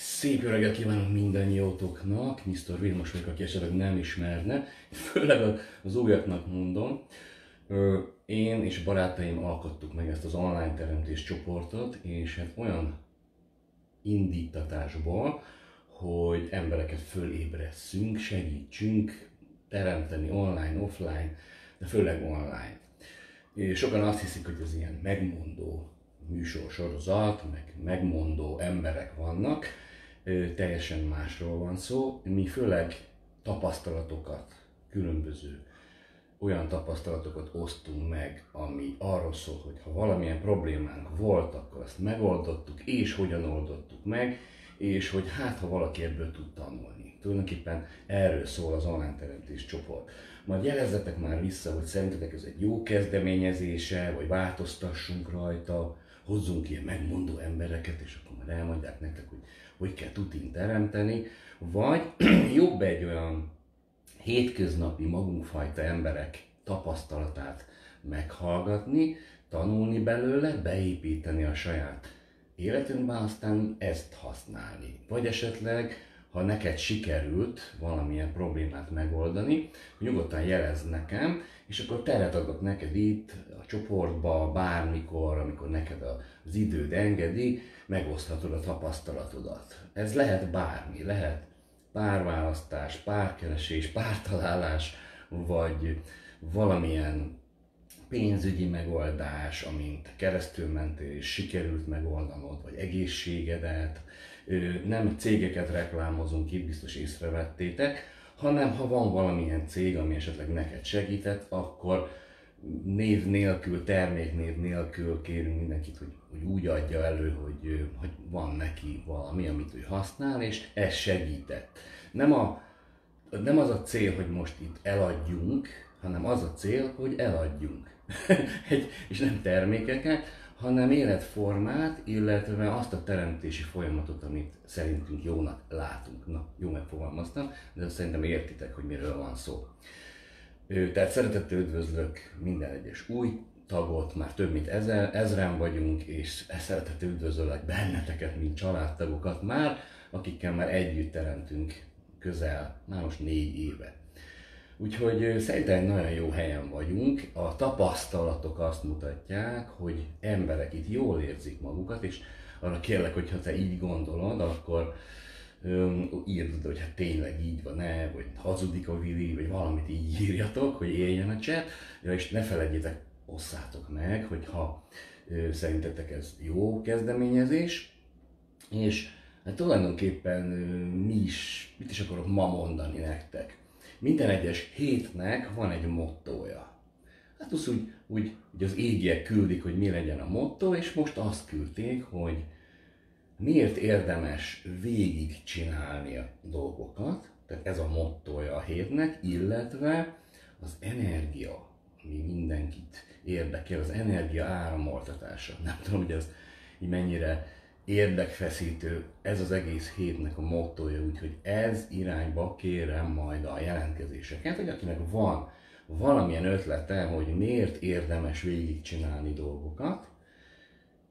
Szép jó reggelt kívánok mindannyiótoknak, Mr. Vilmos vagyok, aki esetleg nem ismerne, főleg az újaknak mondom. Én és barátaim alkottuk meg ezt az online teremtés csoportot, és hát olyan indítatásból, hogy embereket fölébresszünk, segítsünk teremteni online, offline, de főleg online. És sokan azt hiszik, hogy ez ilyen megmondó műsorsorozat, meg megmondó emberek vannak, teljesen másról van szó. Mi főleg tapasztalatokat, különböző olyan tapasztalatokat osztunk meg, ami arról szól, hogy ha valamilyen problémánk volt, akkor azt megoldottuk, és hogyan oldottuk meg, és hogy hát, ha valaki ebből tud tanulni. Tulajdonképpen erről szól az online teremtés csoport. Majd jelezzetek már vissza, hogy szerintetek ez egy jó kezdeményezése, vagy változtassunk rajta, hozzunk ilyen megmondó embereket, és akkor majd elmondják nektek, hogy hogy kell tutin teremteni, vagy jobb egy olyan hétköznapi magunkfajta emberek tapasztalatát meghallgatni, tanulni belőle, beépíteni a saját életünkbe, aztán ezt használni. Vagy esetleg, ha neked sikerült valamilyen problémát megoldani, nyugodtan jelez nekem, és akkor teret adok neked itt, a csoportba, bármikor, amikor neked az időd engedi, megoszthatod a tapasztalatodat. Ez lehet bármi, lehet párválasztás, párkeresés, pártalálás, vagy valamilyen pénzügyi megoldás, amint keresztül mentél és sikerült megoldanod, vagy egészségedet. Nem cégeket reklámozunk itt, biztos észrevettétek, hanem ha van valamilyen cég, ami esetleg neked segített, akkor név nélkül, terméknév nélkül kérünk mindenkit, hogy, hogy úgy adja elő, hogy, hogy van neki valami, amit ő használ, és ez segített. Nem, a, nem az a cél, hogy most itt eladjunk, hanem az a cél, hogy eladjunk. Egy, és nem termékeket, hanem életformát, illetve azt a teremtési folyamatot, amit szerintünk jónak látunk. Na, jó megfogalmaztam, de szerintem értitek, hogy miről van szó. Tehát szeretettel üdvözlök minden egyes új tagot, már több mint ezer, ezren vagyunk, és szeretettel üdvözöllek benneteket, mint családtagokat már, akikkel már együtt teremtünk közel, már most négy éve. Úgyhogy szerintem nagyon jó helyen vagyunk. A tapasztalatok azt mutatják, hogy emberek itt jól érzik magukat, és arra kérlek, hogy ha te így gondolod, akkor írd, hogy hát tényleg így van-e, vagy hazudik a Vili, vagy valamit így írjatok, hogy éljen a chat, ja, és ne felejtjétek, osszátok meg, hogyha szerintetek ez jó kezdeményezés, és hát tulajdonképpen mi is, mit is akarok ma mondani nektek. Minden egyes hétnek van egy mottója. Hát az úgy, úgy, úgy az égiek küldik, hogy mi legyen a motto, és most azt küldték, hogy miért érdemes végig csinálni a dolgokat, tehát ez a mottoja a hétnek, illetve az energia, ami mindenkit érdekel, az energia áramoltatása. Nem tudom, hogy ez így mennyire érdekfeszítő, ez az egész hétnek a mottoja, úgyhogy ez irányba kérem majd a jelentkezéseket, hogy akinek van valamilyen ötlete, hogy miért érdemes végigcsinálni dolgokat,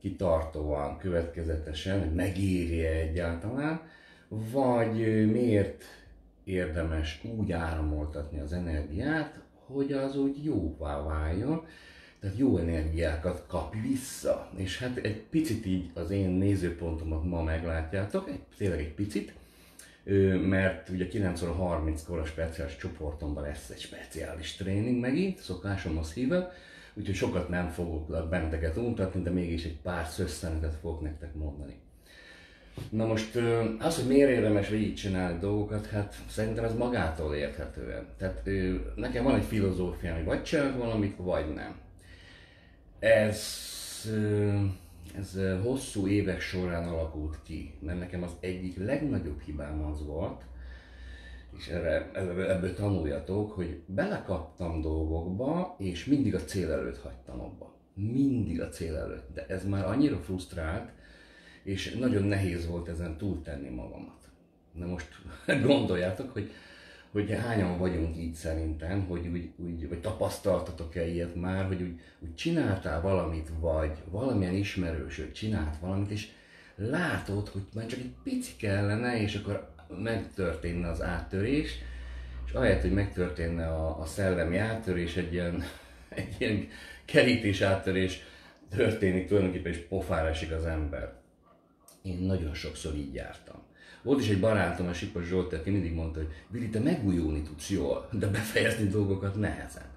kitartóan, következetesen, hogy megéri egyáltalán, vagy miért érdemes úgy áramoltatni az energiát, hogy az úgy jóvá váljon, tehát jó energiákat kap vissza. És hát egy picit így az én nézőpontomat ma meglátjátok, egy, tényleg egy picit, mert ugye 9 óra 30-kor a speciális csoportomban lesz egy speciális tréning megint, szokásomhoz hívok, úgyhogy sokat nem fogok benneteket untatni, de mégis egy pár szösszenetet fogok nektek mondani. Na most az, hogy miért érdemes végigcsinálni dolgokat, hát szerintem ez magától érthetően. Tehát nekem van egy filozófiám, hogy vagy csinálok valamit, vagy nem. Ez, ez hosszú évek során alakult ki, mert nekem az egyik legnagyobb hibám az volt, és erre, ebből tanuljatok, hogy belekaptam dolgokba, és mindig a cél előtt hagytam abba. Mindig a cél előtt. De ez már annyira frusztrált, és nagyon nehéz volt ezen túltenni magamat. Na most gondoljátok, hogy, hogy hányan vagyunk így szerintem, hogy úgy, úgy vagy tapasztaltatok-e ilyet már, hogy úgy, úgy csináltál valamit, vagy valamilyen ismerősöd csinált valamit, és látod, hogy már csak egy pici kellene, és akkor megtörténne az áttörés, és ahelyett, hogy megtörténne a, a szellemi áttörés, egy ilyen, egy ilyen kerítés áttörés történik tulajdonképpen, és pofára esik az ember. Én nagyon sokszor így jártam. Volt is egy barátom, a Sipos Zsolt, aki mindig mondta, hogy Vili, te megújulni tudsz jól, de befejezni dolgokat nehezen.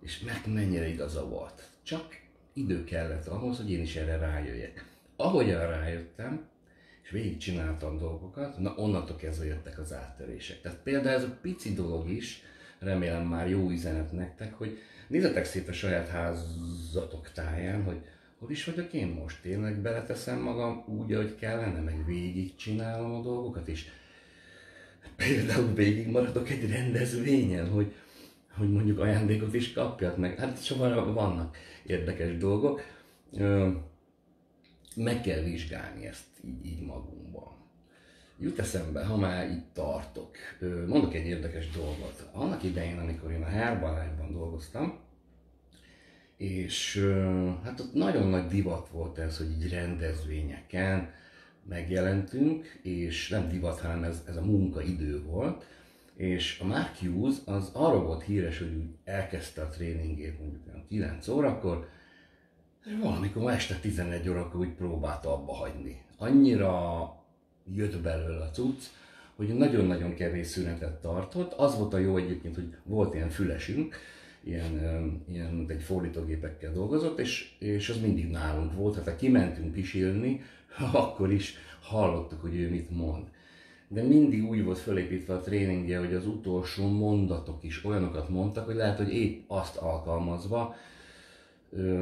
És meg mennyire igaza volt. Csak idő kellett ahhoz, hogy én is erre rájöjjek. Ahogyan rájöttem, és végigcsináltam dolgokat, na onnantól kezdve jöttek az áttörések. Tehát például ez a pici dolog is, remélem már jó üzenet nektek, hogy nézzetek szét a saját házatok táján, hogy hol is vagyok én most? Tényleg beleteszem magam úgy, ahogy kellene, meg végig csinálom a dolgokat, és például végig maradok egy rendezvényen, hogy, hogy mondjuk ajándékot is kapjak meg. Hát soha vannak érdekes dolgok. Meg kell vizsgálni ezt így, így magunkban. Jut eszembe, ha már itt tartok, mondok egy érdekes dolgot. Annak idején, amikor én a Herbalife-ban dolgoztam, és hát ott nagyon nagy divat volt ez, hogy így rendezvényeken megjelentünk, és nem divat, hanem ez, ez a munkaidő volt, és a Mark Hughes az arra volt híres, hogy úgy elkezdte a tréningét mondjuk 9 órakor, és valamikor este 11 órakor úgy próbálta abba hagyni. Annyira jött belőle a cucc, hogy nagyon-nagyon kevés szünetet tartott. Az volt a jó egyébként, hogy volt ilyen fülesünk, ilyen, ilyen egy fordítógépekkel dolgozott, és, és az mindig nálunk volt, tehát ha kimentünk pisilni, akkor is hallottuk, hogy ő mit mond. De mindig úgy volt felépítve a tréningje, hogy az utolsó mondatok is olyanokat mondtak, hogy lehet, hogy épp azt alkalmazva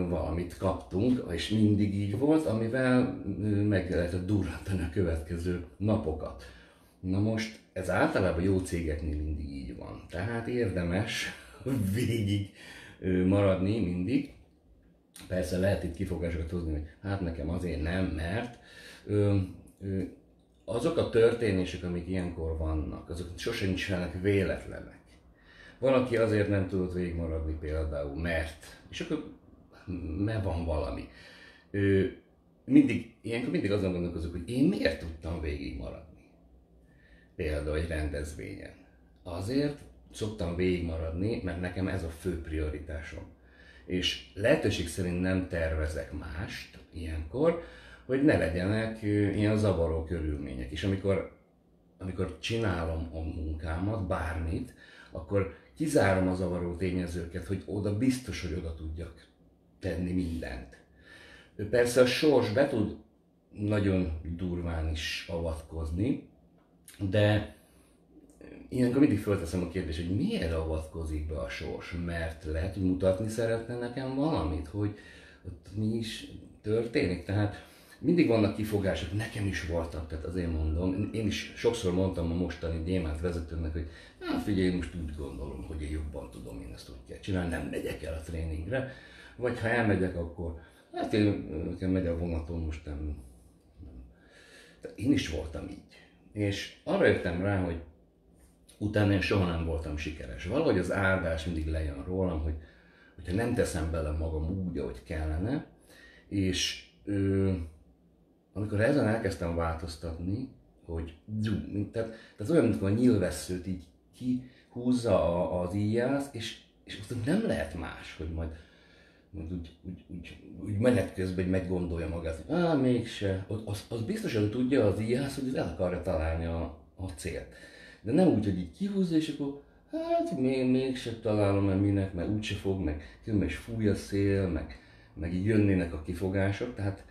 valamit kaptunk, és mindig így volt, amivel meg lehetett durrantani a következő napokat. Na most ez általában jó cégeknél mindig így van. Tehát érdemes végig maradni mindig. Persze lehet itt kifogásokat hozni, hogy hát nekem azért nem, mert ö, ö, azok a történések, amik ilyenkor vannak, azok sosem nincsenek véletlenek. Valaki azért nem tudott végigmaradni például, mert, és akkor mert van valami. Ö, mindig, ilyenkor mindig azon gondolkozok, hogy én miért tudtam végigmaradni. Például egy rendezvényen. Azért, szoktam végigmaradni, mert nekem ez a fő prioritásom. És lehetőség szerint nem tervezek mást ilyenkor, hogy ne legyenek ilyen zavaró körülmények. És amikor, amikor csinálom a munkámat, bármit, akkor kizárom a zavaró tényezőket, hogy oda biztos, hogy oda tudjak tenni mindent. Persze a sors be tud nagyon durván is avatkozni, de ilyenkor mindig fölteszem a kérdést, hogy miért avatkozik be a sors? Mert lehet, hogy mutatni szeretne nekem valamit, hogy ott mi is történik. Tehát mindig vannak kifogások, nekem is voltak, tehát azért mondom, én is sokszor mondtam a mostani gyémánt vezetőnek, hogy hát figyelj, most úgy gondolom, hogy én jobban tudom, én ezt úgy kell csinálni, nem megyek el a tréningre, vagy ha elmegyek, akkor hát én nekem megy a vonatom, most nem, nem. Tehát én is voltam így. És arra jöttem rá, hogy utána én soha nem voltam sikeres. Valahogy az áldás mindig lejön rólam, hogy hogyha nem teszem bele magam úgy, ahogy kellene, és ö, amikor ezen elkezdtem változtatni, hogy tehát, tehát olyan, mint a nyilvesszőt így kihúzza a, az íjász, és, és azt nem lehet más, hogy majd, majd úgy, úgy, úgy, úgy menet közben meggondolja magát, hogy á, mégse, az, az biztosan tudja az íjász, hogy el akarja találni a, a célt. De nem úgy, hogy így kihúzza, és akkor hát még, mégsem találom mert minek, mert úgyse fog, meg különben is fúj a szél, meg, meg így jönnének a kifogások. Tehát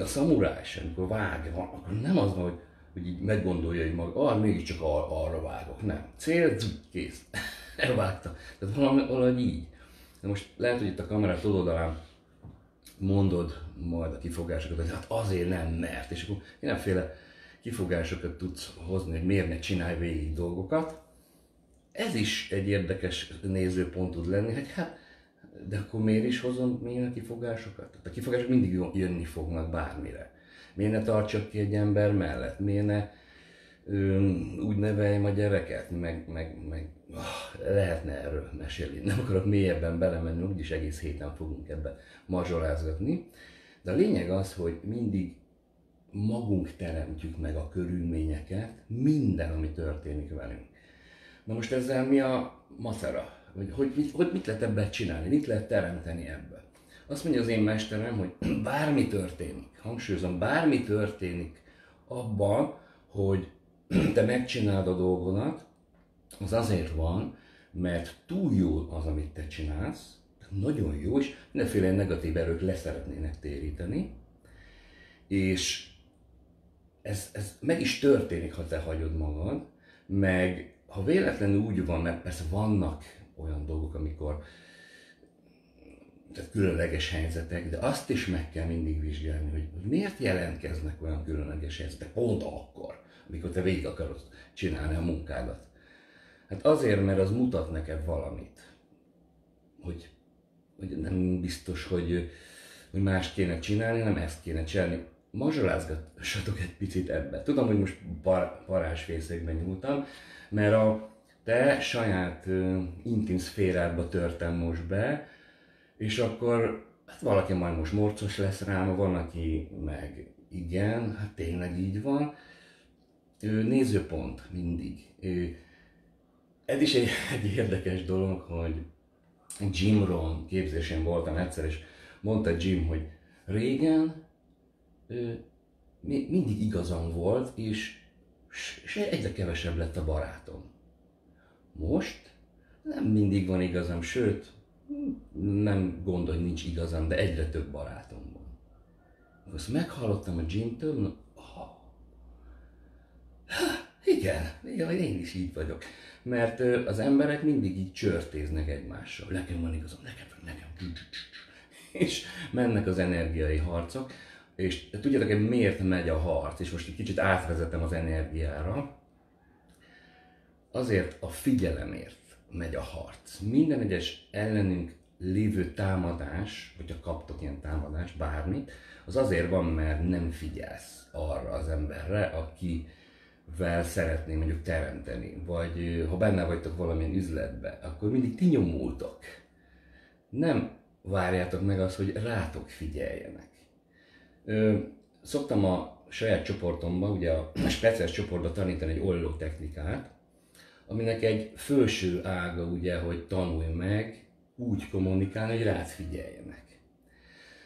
a szamuráj sem, amikor vág, akkor nem az van, hogy, hogy így meggondolja, hogy maga, ah, mégiscsak ar- arra vágok. Nem. Cél, kész. Elvágta. Tehát valami, valahogy így. De most lehet, hogy itt a kamera oldalán mondod majd a kifogásokat, hogy hát azért nem, mert, és akkor mindenféle kifogásokat tudsz hozni, hogy miért ne csinálj végig dolgokat. Ez is egy érdekes nézőpont tud lenni, hogy hát, de akkor miért is hozom milyen a kifogásokat? A kifogások mindig jönni fognak bármire. Miért ne tartsak ki egy ember mellett? Miért ne öm, úgy neveljem a gyereket? Meg, meg, meg oh, lehetne erről mesélni. Nem akarok mélyebben belemenni, úgyis egész héten fogunk ebbe mazsolázgatni. De a lényeg az, hogy mindig magunk teremtjük meg a körülményeket, minden, ami történik velünk. Na most ezzel mi a macera? Hogy, hogy, hogy mit lehet ebben csinálni? Mit lehet teremteni ebből? Azt mondja az én mesterem, hogy bármi történik, hangsúlyozom, bármi történik abban, hogy te megcsinálod a dolgodat, az azért van, mert túl jó az, amit te csinálsz, nagyon jó, és mindenféle negatív erők leszeretnének téríteni, és ez, ez meg is történik, ha te hagyod magad, meg ha véletlenül úgy van, mert persze vannak olyan dolgok, amikor tehát különleges helyzetek, de azt is meg kell mindig vizsgálni, hogy miért jelentkeznek olyan különleges helyzetek pont akkor, amikor te végig akarod csinálni a munkádat. Hát azért, mert az mutat neked valamit, hogy, hogy nem biztos, hogy, hogy más kéne csinálni, nem ezt kéne csinálni. Mazsolázgassatok egy picit ebbe. Tudom, hogy most par, parázsfészekben nyúltam, mert a te saját uh, intim szférádba törtem most be, és akkor hát valaki majd most morcos lesz rám, van, aki meg igen, hát tényleg így van. Nézőpont mindig. Ez is egy, egy érdekes dolog, hogy Jim Rohn képzésén voltam egyszer, és mondta Jim, hogy régen mindig igazam volt, és, és egyre kevesebb lett a barátom. Most nem mindig van igazam, sőt, nem gondolj, hogy nincs igazam, de egyre több barátom van. Azt meghallottam a Jim-től, ha, igen, igen, én is így vagyok. Mert az emberek mindig így csörtéznek egymással. Nekem van igazam, nekem, nekem. És mennek az energiai harcok. És tudjátok, miért megy a harc? És most egy kicsit átvezetem az energiára. Azért a figyelemért megy a harc. Minden egyes ellenünk lévő támadás, hogyha kaptok ilyen támadást, bármit, az azért van, mert nem figyelsz arra az emberre, akivel szeretné mondjuk teremteni, vagy ha benne vagytok valamilyen üzletbe, akkor mindig ti nyomultok. Nem várjátok meg azt, hogy rátok figyeljenek. Ö, szoktam a saját csoportomban, ugye a speciális csoportban tanítani egy olló technikát, aminek egy felső ága ugye, hogy tanulj meg úgy kommunikálni, hogy rád figyeljenek.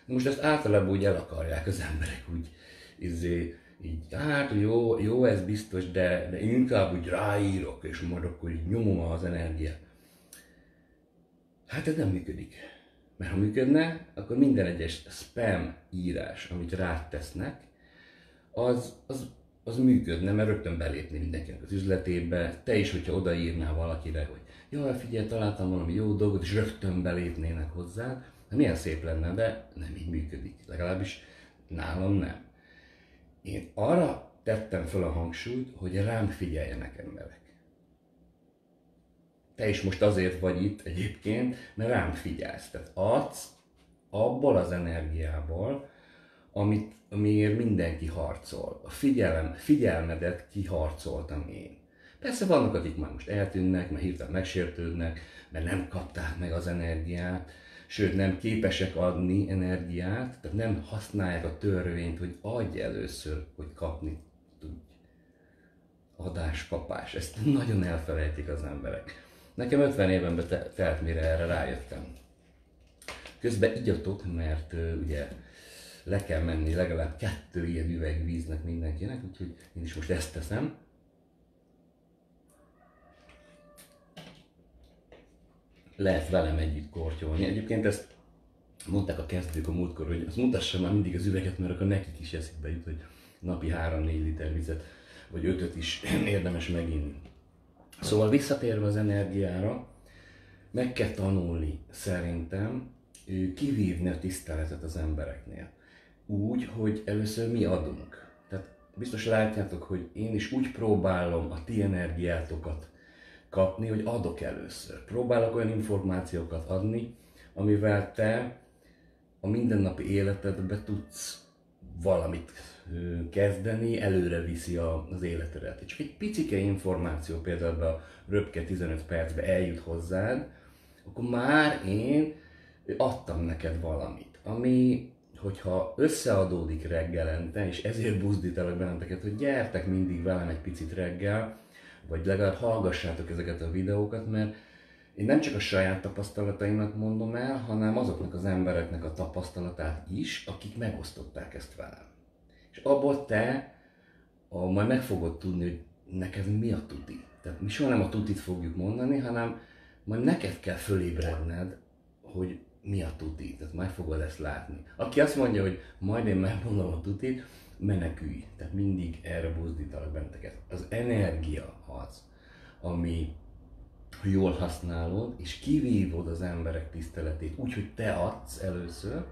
Most ezt általában úgy el akarják az emberek, úgy izé, így, hát jó, jó ez biztos, de, de inkább úgy ráírok, és majd akkor így nyomom az energiát. Hát ez nem működik. Mert ha működne, akkor minden egyes spam írás, amit rátesznek, az, az az működne, mert rögtön belépni mindenkinek az üzletébe. Te is, hogyha odaírnál valakire, hogy jaj, figyelj, találtam valami jó dolgot, és rögtön belépnének hozzá, hát milyen szép lenne, de nem így működik. Legalábbis nálam nem. Én arra tettem fel a hangsúlyt, hogy rám figyeljenek emberek. Te is most azért vagy itt egyébként, mert rám figyelsz. Tehát adsz abból az energiából, amit, amiért mindenki harcol. A figyelem, figyelmedet kiharcoltam én. Persze vannak, akik már most eltűnnek, mert hirtelen megsértődnek, mert nem kapták meg az energiát, sőt nem képesek adni energiát, tehát nem használják a törvényt, hogy adj először, hogy kapni tudj. Adás-kapás, ezt nagyon elfelejtik az emberek. Nekem 50 évenben telt, mire erre rájöttem. Közben igyatok, mert ugye le kell menni legalább kettő ilyen üveg víznek mindenkinek, úgyhogy én is most ezt teszem. Lehet velem együtt kortyolni. Egyébként ezt mondták a kezdők a múltkor, hogy azt mutassa már mindig az üveget, mert akkor nekik is eszükbe jut, hogy napi 3-4 liter vizet, vagy 5 is érdemes meginni. Szóval visszatérve az energiára, meg kell tanulni szerintem kivívni a tiszteletet az embereknél úgy, hogy először mi adunk. Tehát biztos látjátok, hogy én is úgy próbálom a ti energiátokat kapni, hogy adok először. Próbálok olyan információkat adni, amivel te a mindennapi életedbe tudsz valamit kezdeni, előre viszi az életedet. Csak egy picike információ például a röpke 15 percbe eljut hozzád, akkor már én adtam neked valamit, ami hogyha összeadódik reggelente, és ezért buzdítalak benneteket, hogy gyertek mindig velem egy picit reggel, vagy legalább hallgassátok ezeket a videókat, mert én nem csak a saját tapasztalataimat mondom el, hanem azoknak az embereknek a tapasztalatát is, akik megosztották ezt velem. És abból te a, majd meg fogod tudni, hogy neked mi a tuti. Tehát mi soha nem a tutit fogjuk mondani, hanem majd neked kell fölébredned, hogy mi a tuti. Tehát majd fogod ezt látni. Aki azt mondja, hogy majd én megmondom a tutit, menekülj. Tehát mindig erre buzdítalak benneteket. Az energia az, ami jól használod, és kivívod az emberek tiszteletét úgy, hogy te adsz először,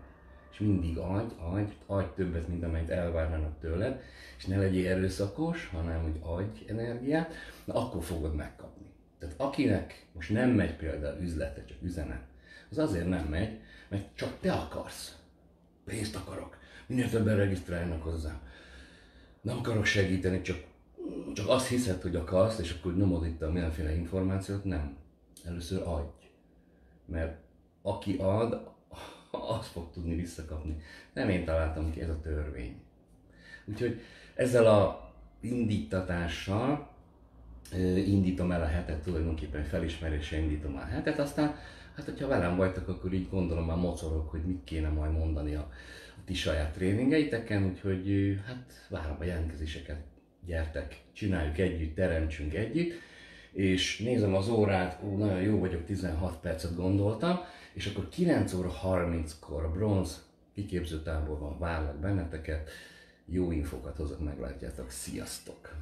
és mindig adj, adj, adj többet, mint amennyit elvárnának tőled, és ne legyél erőszakos, hanem hogy adj energiát, na akkor fogod megkapni. Tehát akinek most nem megy például üzlete, csak üzenet, az azért nem megy, mert csak te akarsz. Pénzt akarok. Minél többen regisztráljanak hozzám. Nem akarok segíteni, csak, csak azt hiszed, hogy akarsz, és akkor nyomod itt a mindenféle információt. Nem. Először adj. Mert aki ad, az fog tudni visszakapni. Nem én találtam ki, ez a törvény. Úgyhogy ezzel a indítatással indítom el a hetet, tulajdonképpen felismerésre indítom a hetet, aztán hát hogyha velem vagytok, akkor így gondolom már mocorok, hogy mit kéne majd mondani a, a ti saját tréningeiteken, úgyhogy hát várom a jelentkezéseket, gyertek, csináljuk együtt, teremtsünk együtt, és nézem az órát, ó, nagyon jó vagyok, 16 percet gondoltam, és akkor 9 óra 30-kor a bronz kiképzőtáborban várlak benneteket, jó infokat hozok, meglátjátok, sziasztok!